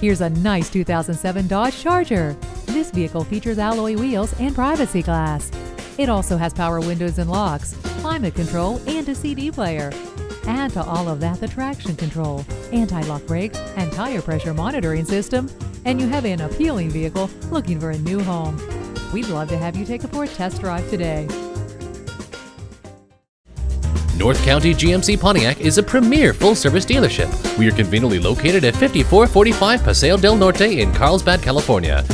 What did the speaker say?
Here's a nice 2007 Dodge Charger. This vehicle features alloy wheels and privacy glass. It also has power windows and locks, climate control, and a CD player. Add to all of that the traction control, anti-lock brakes, and tire pressure monitoring system, and you have an appealing vehicle looking for a new home. We'd love to have you take it for a test drive today. North County GMC Pontiac is a premier full-service dealership. We are conveniently located at 5445 Paseo del Norte in Carlsbad, California.